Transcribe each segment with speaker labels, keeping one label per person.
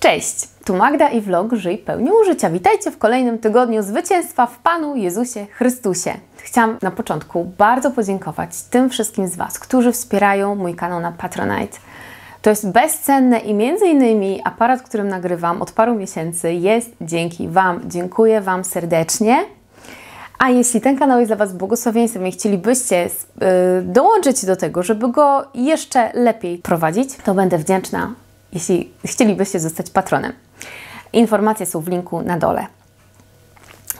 Speaker 1: Cześć, tu Magda i vlog Żyj pełnią życia. Witajcie w kolejnym tygodniu zwycięstwa w Panu Jezusie Chrystusie. Chciałam na początku bardzo podziękować tym wszystkim z Was, którzy wspierają mój kanał na Patronite. To jest bezcenne i między innymi aparat, którym nagrywam od paru miesięcy jest dzięki Wam. Dziękuję Wam serdecznie. A jeśli ten kanał jest dla Was błogosławieństwem i chcielibyście yy, dołączyć do tego, żeby go jeszcze lepiej prowadzić, to będę wdzięczna, jeśli chcielibyście zostać patronem. Informacje są w linku na dole.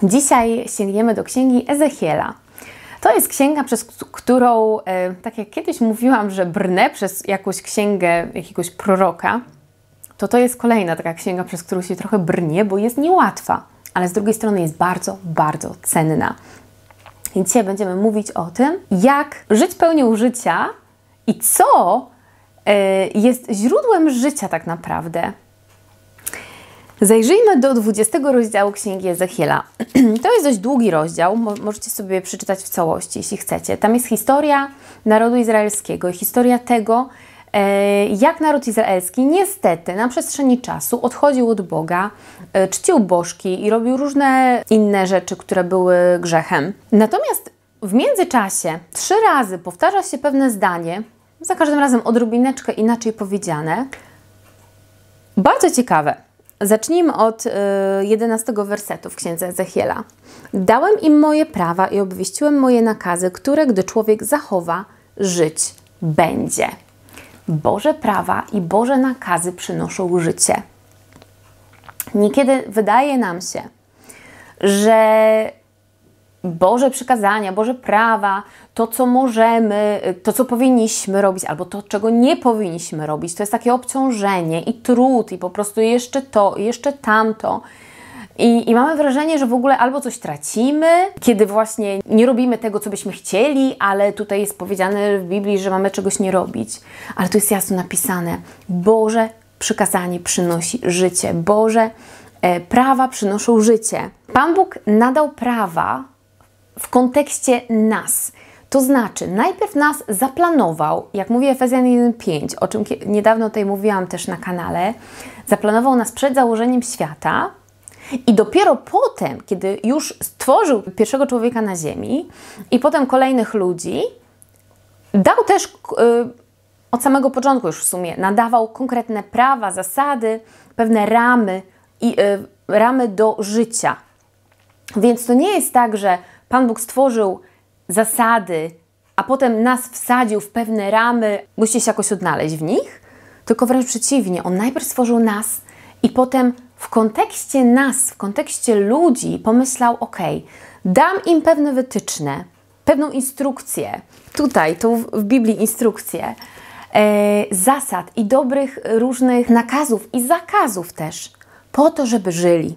Speaker 1: Dzisiaj sięgniemy do księgi Ezechiela. To jest księga, przez którą, e, tak jak kiedyś mówiłam, że brnę przez jakąś księgę jakiegoś proroka, to to jest kolejna taka księga, przez którą się trochę brnie, bo jest niełatwa, ale z drugiej strony jest bardzo, bardzo cenna. I dzisiaj będziemy mówić o tym, jak żyć pełnią życia i co jest źródłem życia tak naprawdę. Zajrzyjmy do 20 rozdziału Księgi Ezechiela. To jest dość długi rozdział, możecie sobie przeczytać w całości, jeśli chcecie. Tam jest historia narodu izraelskiego i historia tego, e, jak naród izraelski niestety na przestrzeni czasu odchodził od Boga, e, czcił bożki i robił różne inne rzeczy, które były grzechem. Natomiast w międzyczasie trzy razy powtarza się pewne zdanie, za każdym razem odrobineczkę inaczej powiedziane. Bardzo ciekawe. Zacznijmy od y, 11 wersetu w księdze Ezechiela. Dałem im moje prawa i obwieściłem moje nakazy, które gdy człowiek zachowa, żyć będzie. Boże prawa i Boże nakazy przynoszą życie. Niekiedy wydaje nam się, że Boże przykazania, Boże prawa, to co możemy, to co powinniśmy robić, albo to czego nie powinniśmy robić, to jest takie obciążenie i trud, i po prostu jeszcze to, jeszcze tamto. I, I, mamy wrażenie, że w ogóle albo coś tracimy, kiedy właśnie nie robimy tego, co byśmy chcieli, ale tutaj jest powiedziane w Biblii, że mamy czegoś nie robić. Ale tu jest jasno napisane: Boże przykazanie przynosi życie, Boże e, prawa przynoszą życie. Pan Bóg nadał prawa w kontekście nas. To znaczy, najpierw nas zaplanował, jak mówi Efezjan 1.5, o czym niedawno tutaj mówiłam też na kanale, zaplanował nas przed założeniem świata i dopiero potem, kiedy już stworzył pierwszego człowieka na ziemi i potem kolejnych ludzi, dał też yy, od samego początku już w sumie, nadawał konkretne prawa, zasady, pewne ramy i yy, ramy do życia. Więc to nie jest tak, że Pan Bóg stworzył zasady, a potem nas wsadził w pewne ramy, musicie się jakoś odnaleźć w nich, tylko wręcz przeciwnie, On najpierw stworzył nas i potem w kontekście nas, w kontekście ludzi pomyślał, ok, dam im pewne wytyczne, pewną instrukcję, tutaj, tu w Biblii instrukcję, e, zasad i dobrych różnych nakazów i zakazów też, po to, żeby żyli.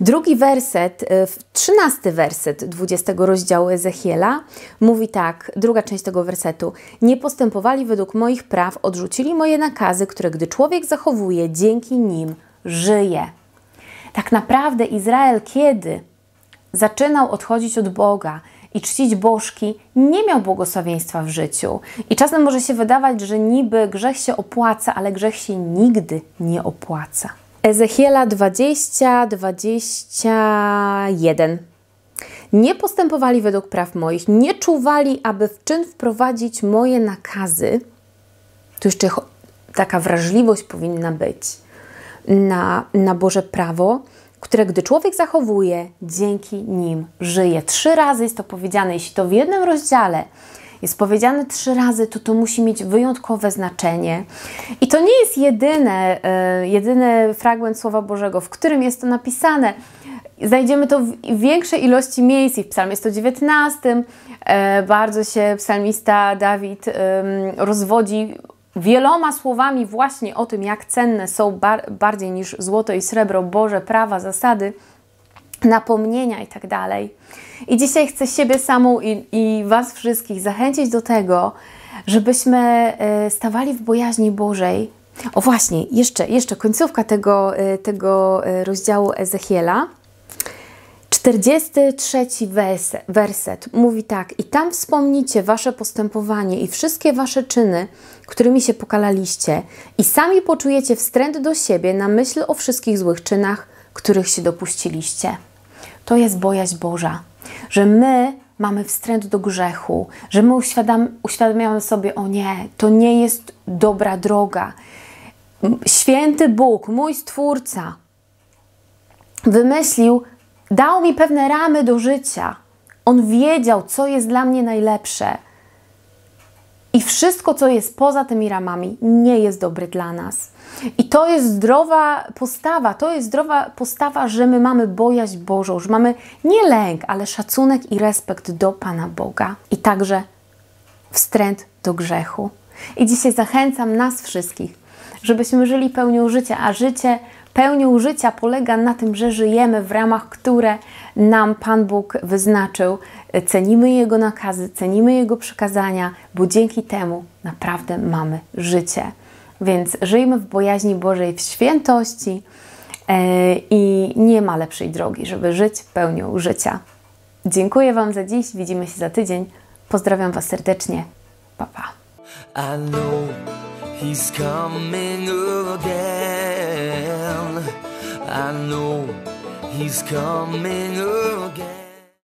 Speaker 1: Drugi werset, e, trzynasty werset 20 rozdziału Ezechiela mówi tak, druga część tego wersetu. Nie postępowali według moich praw, odrzucili moje nakazy, które gdy człowiek zachowuje, dzięki nim żyje. Tak naprawdę Izrael kiedy zaczynał odchodzić od Boga i czcić bożki, nie miał błogosławieństwa w życiu. I czasem może się wydawać, że niby grzech się opłaca, ale grzech się nigdy nie opłaca. Ezechiela 20, 21. Nie postępowali według praw moich, nie czuwali, aby w czyn wprowadzić moje nakazy. Tu jeszcze taka wrażliwość powinna być na, na Boże prawo, które gdy człowiek zachowuje, dzięki nim żyje. Trzy razy jest to powiedziane. Jeśli to w jednym rozdziale jest powiedziane trzy razy, to to musi mieć wyjątkowe znaczenie. I to nie jest jedyne, e, jedyny fragment Słowa Bożego, w którym jest to napisane. Znajdziemy to w większej ilości miejsc i w psalmie 119 e, bardzo się psalmista Dawid rozwodzi wieloma słowami właśnie o tym, jak cenne są bar bardziej niż złoto i srebro Boże prawa, zasady, napomnienia i tak dalej. I dzisiaj chcę siebie samą i, i Was wszystkich zachęcić do tego, żebyśmy e, stawali w bojaźni Bożej. O właśnie, jeszcze, jeszcze końcówka tego, e, tego e, rozdziału Ezechiela. 43 werset, werset mówi tak: I tam wspomnicie wasze postępowanie i wszystkie wasze czyny, którymi się pokalaliście, i sami poczujecie wstręt do siebie na myśl o wszystkich złych czynach, których się dopuściliście. To jest bojaźń Boża, że my mamy wstręt do grzechu, że my uświadam, uświadamiamy sobie: O nie, to nie jest dobra droga. Święty Bóg, mój Stwórca, wymyślił Dał mi pewne ramy do życia. On wiedział, co jest dla mnie najlepsze. I wszystko, co jest poza tymi ramami, nie jest dobre dla nas. I to jest zdrowa postawa, to jest zdrowa postawa, że my mamy bojaźń Bożą, że mamy nie lęk, ale szacunek i respekt do Pana Boga i także wstręt do grzechu. I dzisiaj zachęcam nas wszystkich, żebyśmy żyli pełnią życia, a życie pełnią życia polega na tym, że żyjemy w ramach, które nam Pan Bóg wyznaczył. Cenimy Jego nakazy, cenimy Jego przykazania, bo dzięki temu naprawdę mamy życie. Więc żyjmy w bojaźni Bożej, w świętości yy, i nie ma lepszej drogi, żeby żyć pełnią życia. Dziękuję Wam za dziś, widzimy się za tydzień. Pozdrawiam Was serdecznie. Pa, pa. He's coming again. I know he's coming again.